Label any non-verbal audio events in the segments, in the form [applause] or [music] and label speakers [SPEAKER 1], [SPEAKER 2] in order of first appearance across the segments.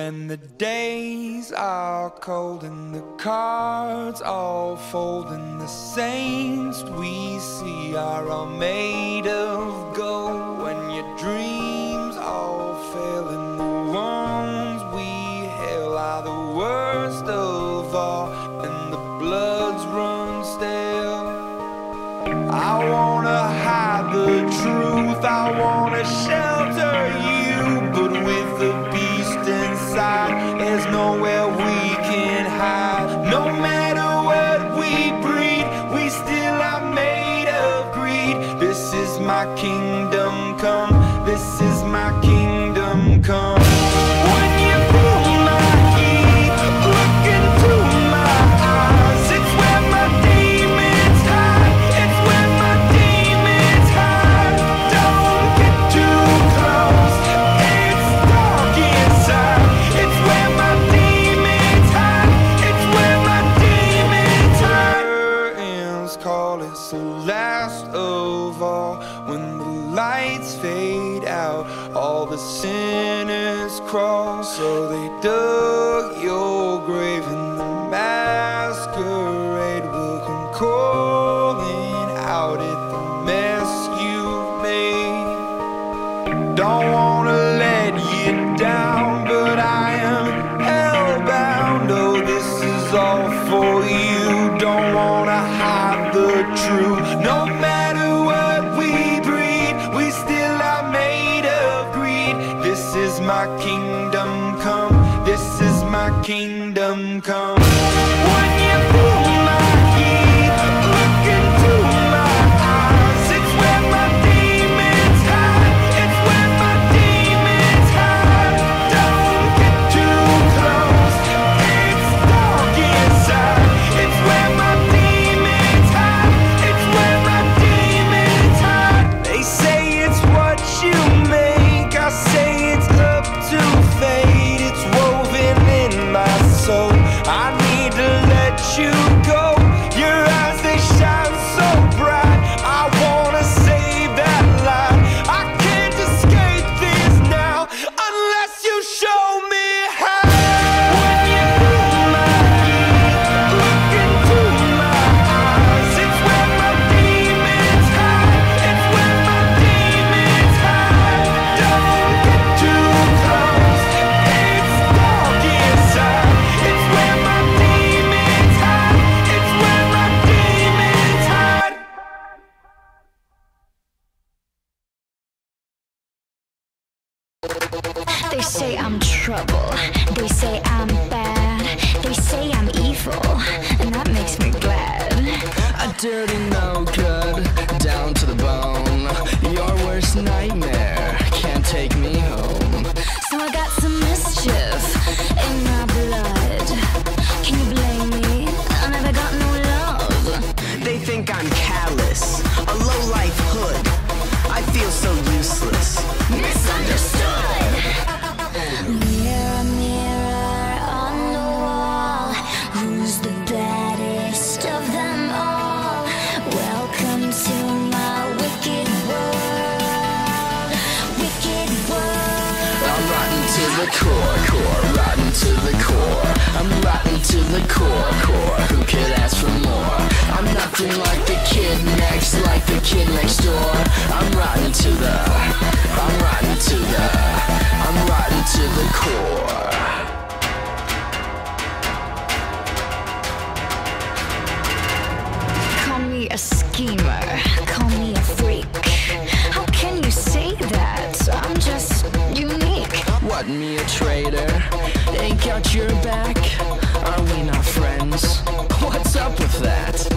[SPEAKER 1] When the days are cold and the cards all fold And the saints we see are all made of gold. the truth. No. They say
[SPEAKER 2] I'm bad, they say I'm evil, and that makes me glad.
[SPEAKER 3] A dirty no good, down to the bone. Your worst nightmare can't take me home. core, core, rotten to the core. I'm rotten to the core, core. Who could ask for more? I'm nothing like the kid next, like the kid next door. I'm rotten to the, I'm rotten to the, I'm rotten to the core.
[SPEAKER 2] Call me a schemer. Call me a
[SPEAKER 3] traitor Ain't got your back, are we not friends? [laughs] What's up with that?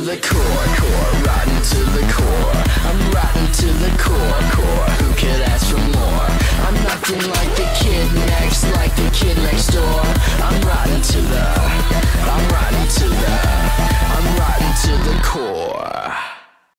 [SPEAKER 3] The core, core, rotten to the core. I'm rotten to the core, core. Who could ask for more? I'm nothing like the kid next, like the kid next door. I'm rotten to the, I'm rotten to the, I'm rotten to the core.